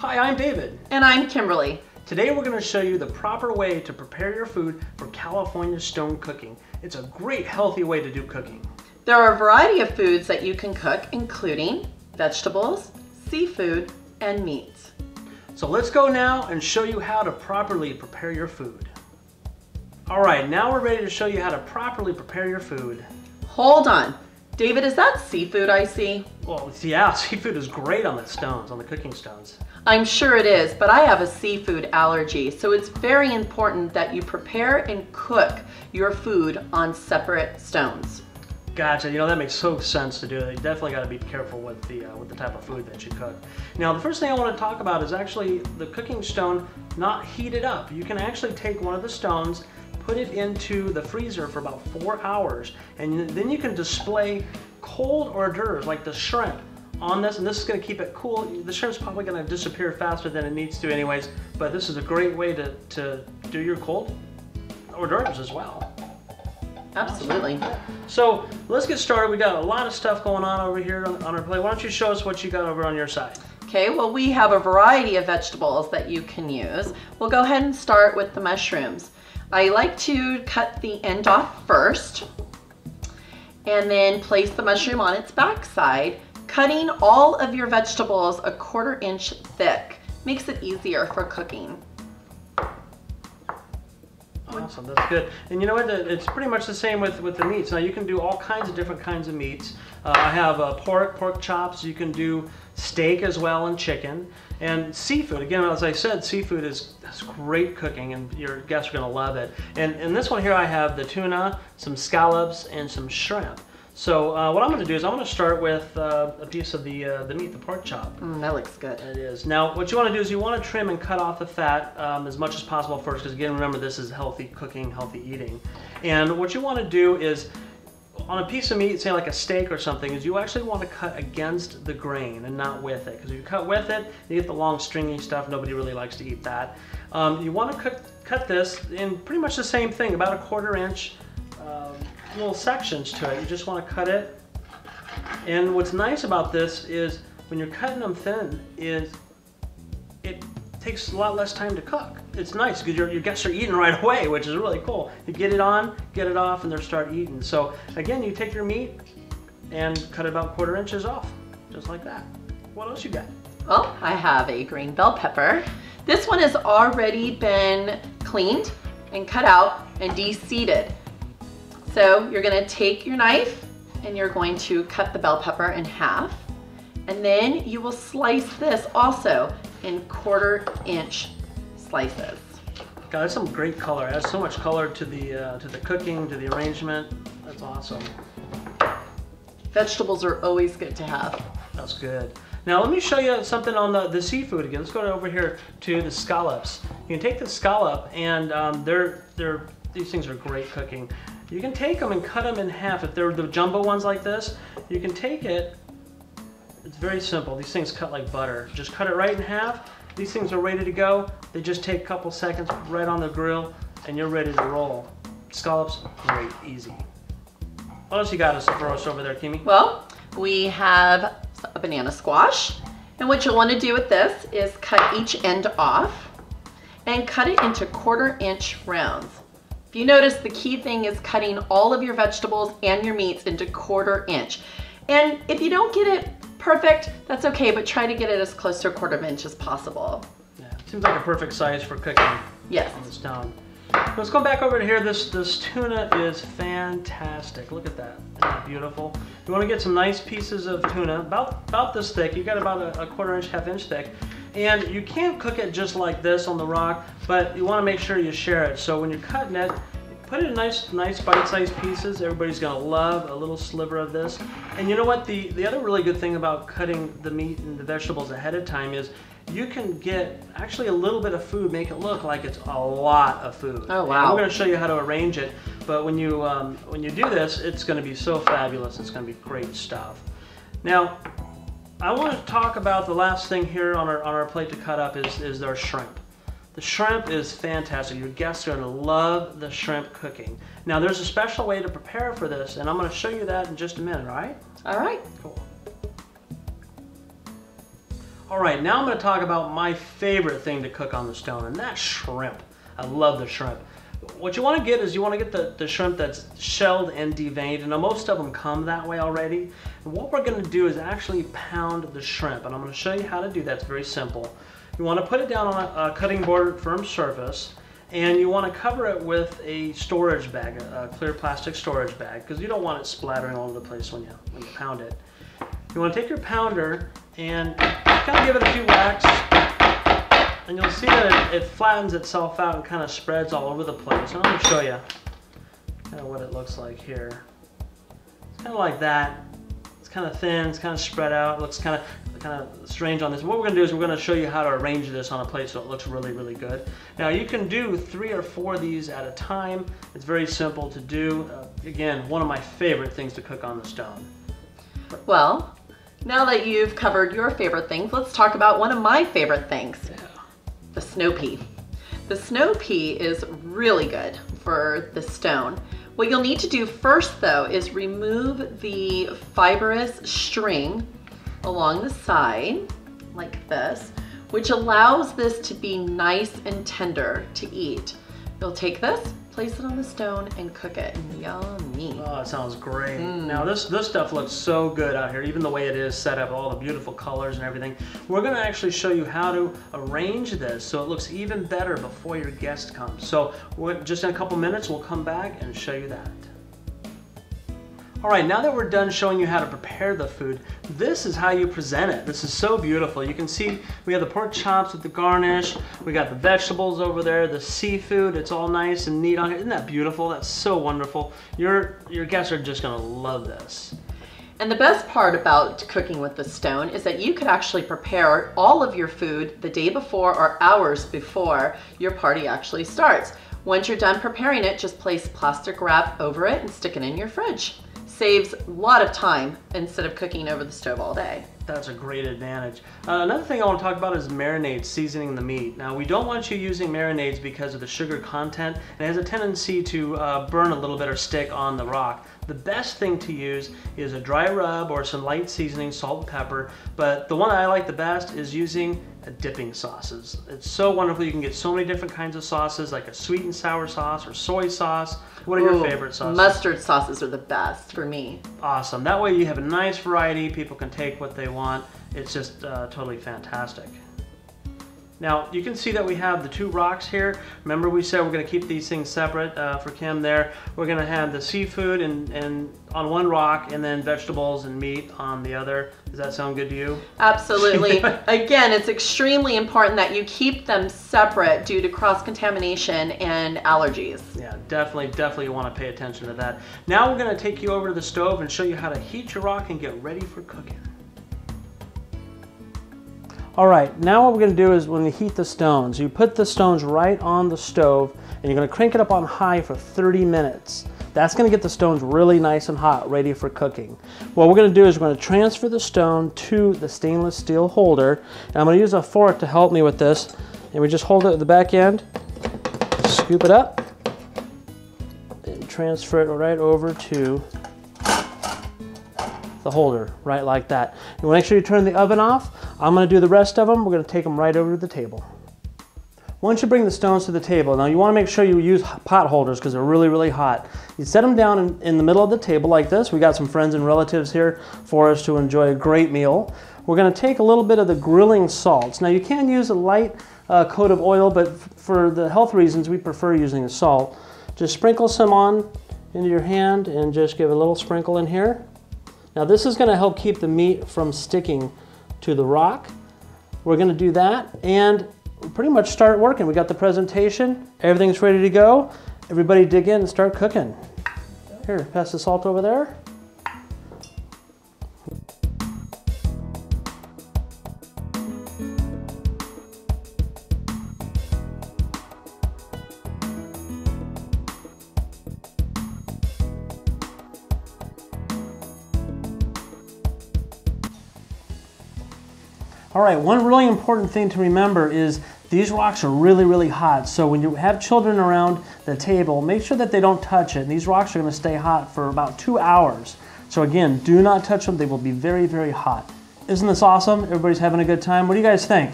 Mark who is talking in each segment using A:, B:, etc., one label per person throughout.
A: Hi, I'm David.
B: And I'm Kimberly.
A: Today we're going to show you the proper way to prepare your food for California stone cooking. It's a great healthy way to do cooking.
B: There are a variety of foods that you can cook, including vegetables, seafood, and meats.
A: So let's go now and show you how to properly prepare your food. All right, now we're ready to show you how to properly prepare your food.
B: Hold on. David, is that seafood I see?
A: Well, yeah, seafood is great on the stones, on the cooking stones.
B: I'm sure it is, but I have a seafood allergy, so it's very important that you prepare and cook your food on separate stones.
A: Gotcha. You know that makes so sense to do it. You definitely got to be careful with the uh, with the type of food that you cook. Now, the first thing I want to talk about is actually the cooking stone not heated up. You can actually take one of the stones, put it into the freezer for about four hours, and then you can display cold hors d'oeuvres like the shrimp on this, and this is going to keep it cool. The shrimp's probably going to disappear faster than it needs to anyways, but this is a great way to, to do your cold hors d'oeuvres as well.
B: Absolutely.
A: So let's get started. We got a lot of stuff going on over here on, on our plate. Why don't you show us what you got over on your side?
B: Okay, well we have a variety of vegetables that you can use. We'll go ahead and start with the mushrooms. I like to cut the end off first and then place the mushroom on its backside, cutting all of your vegetables a quarter inch thick. Makes it easier for cooking.
A: Awesome, that's good. And you know what? It's pretty much the same with, with the meats. Now you can do all kinds of different kinds of meats. Uh, I have uh, pork, pork chops. You can do steak as well and chicken. And seafood, again, as I said, seafood is, is great cooking and your guests are gonna love it. And in this one here, I have the tuna, some scallops, and some shrimp. So uh, what I'm going to do is I'm going to start with uh, a piece of the uh, the meat, the pork chop.
B: Mm, that looks good.
A: It is. Now what you want to do is you want to trim and cut off the fat um, as much as possible first because again remember this is healthy cooking, healthy eating. And what you want to do is on a piece of meat, say like a steak or something, is you actually want to cut against the grain and not with it. Because if you cut with it, you get the long stringy stuff. Nobody really likes to eat that. Um, you want to cut, cut this in pretty much the same thing, about a quarter inch um, little sections to it. You just want to cut it. And what's nice about this is when you're cutting them thin is it takes a lot less time to cook. It's nice because your, your guests are eating right away, which is really cool. You get it on, get it off, and they start eating. So again, you take your meat and cut it about quarter inches off, just like that. What else you got?
B: Well, I have a green bell pepper. This one has already been cleaned and cut out and de-seeded. So you're gonna take your knife and you're going to cut the bell pepper in half. And then you will slice this also in quarter inch slices.
A: God, that's some great color. It adds so much color to the uh, to the cooking, to the arrangement. That's awesome.
B: Vegetables are always good to have.
A: That's good. Now let me show you something on the, the seafood again. Let's go over here to the scallops. You can take the scallop and um, they're, they're, these things are great cooking. You can take them and cut them in half. If they're the jumbo ones like this, you can take it, it's very simple. These things cut like butter. Just cut it right in half. These things are ready to go. They just take a couple seconds right on the grill and you're ready to roll. Scallops, great, easy. What else you got us for us over there, Kimi?
B: Well, we have a banana squash. And what you'll want to do with this is cut each end off and cut it into quarter inch rounds. If you notice, the key thing is cutting all of your vegetables and your meats into quarter inch. And if you don't get it perfect, that's okay, but try to get it as close to a quarter of an inch as possible.
A: Yeah, seems like a perfect size for cooking
B: yes.
A: on the stone. Let's go back over to here. This, this tuna is fantastic. Look at that. Isn't that beautiful? You want to get some nice pieces of tuna, about, about this thick. You got about a, a quarter inch, half inch thick. And you can't cook it just like this on the rock, but you want to make sure you share it. So when you're cutting it, put it in nice, nice bite-sized pieces. Everybody's gonna love a little sliver of this. And you know what? The, the other really good thing about cutting the meat and the vegetables ahead of time is you can get actually a little bit of food, make it look like it's a lot of food.
B: Oh wow!
A: And we're going to show you how to arrange it, but when you um, when you do this, it's going to be so fabulous. It's going to be great stuff. Now, I want to talk about the last thing here on our, on our plate to cut up is, is our shrimp. The shrimp is fantastic. Your guests are going to love the shrimp cooking. Now there's a special way to prepare for this and I'm going to show you that in just a minute, all right?
B: All right.
A: Cool. All right, now I'm gonna talk about my favorite thing to cook on the stone, and that's shrimp. I love the shrimp. What you wanna get is you wanna get the, the shrimp that's shelled and deveined, and most of them come that way already. And what we're gonna do is actually pound the shrimp, and I'm gonna show you how to do that. It's very simple. You wanna put it down on a, a cutting board firm surface, and you want to cover it with a storage bag, a, clear plastic storage bag, because you don't want it splattering all over the place when you, when you pound it. You want to take your pounder and kind of give it a few whacks, and you'll see that it, it flattens itself out and kind of spreads all over the place. I'm going to show you kind of what it looks like here. It's kind of like that. It's kind of thin, it's kind of spread out, it looks kind of kind of strange on this. What we're going to do is we're going to show you how to arrange this on a plate so it looks really, really good. Now you can do three or four of these at a time. It's very simple to do. Uh, again, one of my favorite things to cook on the stone.
B: Well, now that you've covered your favorite things, let's talk about one of my favorite things, yeah. The snow pea. The snow pea is really good for the stone. What you'll need to do first though is remove the fibrous string along the side like this, which allows this to be nice and tender to eat. You'll take this, place it on the stone and cook it. Yummy.
A: Oh, it sounds great. Mm. Now this, this stuff looks so good out here, even the way it is set up, all the beautiful colors and everything. We're gonna actually show you how to arrange this so it looks even better before your guest comes. So just in a couple minutes, we'll come back and show you that. All right, now that we're done showing you how to prepare the food, this is how you present it. This is so beautiful. You can see we have the pork chops with the garnish. We got the vegetables over there, the seafood. It's all nice and neat on it. Isn't that beautiful? That's so wonderful. Your, your guests are just gonna love this.
B: And the best part about cooking with the stone is that you could actually prepare all of your food the day before or hours before your party actually starts. Once you're done preparing it, just place plastic wrap over it and stick it in your fridge saves a lot of time instead of cooking over the stove all day.
A: That's a great advantage. Uh, another thing I want to talk about is marinades, seasoning the meat. Now we don't want you using marinades because of the sugar content. It has a tendency to uh, burn a little bit or stick on the rock. The best thing to use is a dry rub or some light seasoning, salt and pepper, but the one I like the best is using dipping sauces. It's so wonderful. You can get so many different kinds of sauces, like a sweet and sour sauce or soy sauce. What are Ooh, your favorite sauces?
B: Mustard sauces are the best for me.
A: Awesome. That way you have a nice variety. People can take what they want. It's just uh, totally fantastic. Now you can see that we have the two rocks here. Remember we said we're going to keep these things separate uh, for Kim there. We're going to have the seafood and, and on one rock and then vegetables and meat on the other. Does that sound good to you?
B: Absolutely. Again, it's extremely important that you keep them separate due to cross-contamination and allergies.
A: Yeah, definitely, definitely you want to pay attention to that. Now we're going to take you over to the stove and show you how to heat your rock and get ready for cooking. All right, now what we're gonna do is when we heat the stones, you put the stones right on the stove and you're gonna crank it up on high for 30 minutes. That's gonna get the stones really nice and hot, ready for cooking. What we're gonna do is we're gonna transfer the stone to the stainless steel holder. And I'm gonna use a fork to help me with this. And we just hold it at the back end, scoop it up, and transfer it right over to the holder, right like that. You wanna make sure you turn the oven off. I'm gonna do the rest of them. We're gonna take them right over to the table. Once you bring the stones to the table, now you wanna make sure you use pot holders because they're really, really hot. You set them down in, in the middle of the table like this. We got some friends and relatives here for us to enjoy a great meal. We're gonna take a little bit of the grilling salts. Now you can use a light uh, coat of oil, but for the health reasons, we prefer using the salt. Just sprinkle some on into your hand and just give a little sprinkle in here. Now this is gonna help keep the meat from sticking to the rock. We're gonna do that and pretty much start working. We got the presentation, everything's ready to go. Everybody dig in and start cooking. Here, pass the salt over there. All right, one really important thing to remember is these rocks are really, really hot. So when you have children around the table, make sure that they don't touch it. And these rocks are gonna stay hot for about two hours. So again, do not touch them. They will be very, very hot. isn't this awesome? Everybody's having a good time. What do you guys think?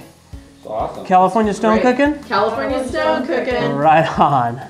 C: It's awesome.
A: California stone
B: Great.
A: cooking?
B: California stone cooking.
A: Right on.